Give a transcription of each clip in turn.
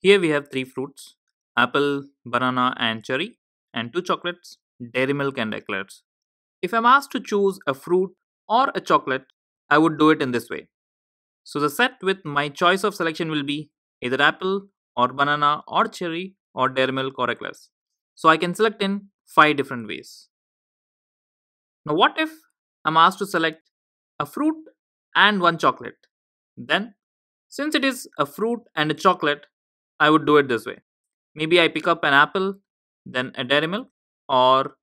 Here we have three fruits apple, banana, and cherry, and two chocolates dairy milk and eclairs. If I'm asked to choose a fruit or a chocolate, I would do it in this way. So the set with my choice of selection will be either apple or banana or cherry or dairy milk or eclairs. So I can select in five different ways. Now what if I'm asked to select a fruit and one chocolate? Then since it is a fruit and a chocolate, I would do it this way. Maybe I pick up an apple, then a dairy milk or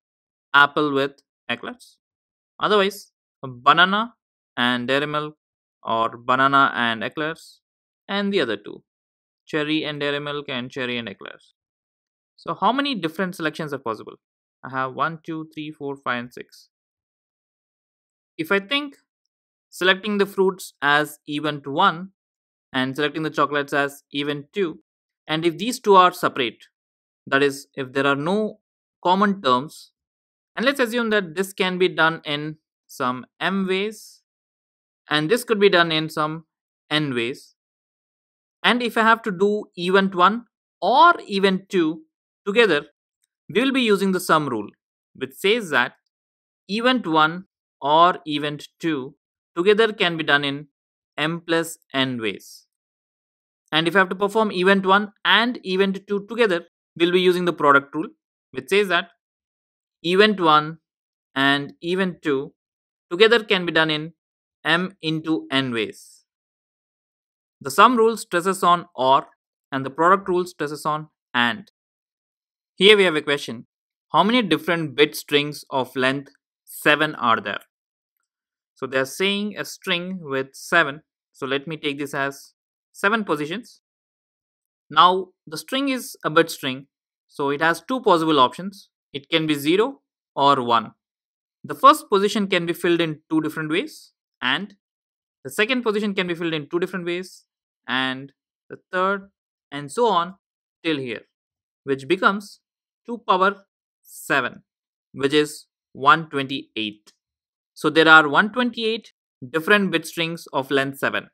apple with eclairs. Otherwise, banana and dairy milk or banana and eclairs and the other two cherry and dairy milk and cherry and eclairs. So how many different selections are possible? I have 1, 2, 3, 4, 5 and 6. If I think selecting the fruits as even to 1 and selecting the chocolates as even 2 and if these two are separate that is if there are no common terms and let's assume that this can be done in some m ways and this could be done in some n ways. And if I have to do event 1 or event 2 together we will be using the sum rule which says that event 1 or event 2 together can be done in m plus n ways and if I have to perform event 1 and event 2 together we'll be using the product rule which says that event 1 and event 2 together can be done in m into n ways. The sum rule stresses on or and the product rule stresses on and. Here we have a question. How many different bit strings of length 7 are there? So they are saying a string with 7. So let me take this as 7 positions. Now the string is a bit string. So it has two possible options. It can be 0 or 1. The first position can be filled in two different ways and the second position can be filled in two different ways and the third and so on till here which becomes 2 power 7 which is 128 so there are 128 different bit strings of length 7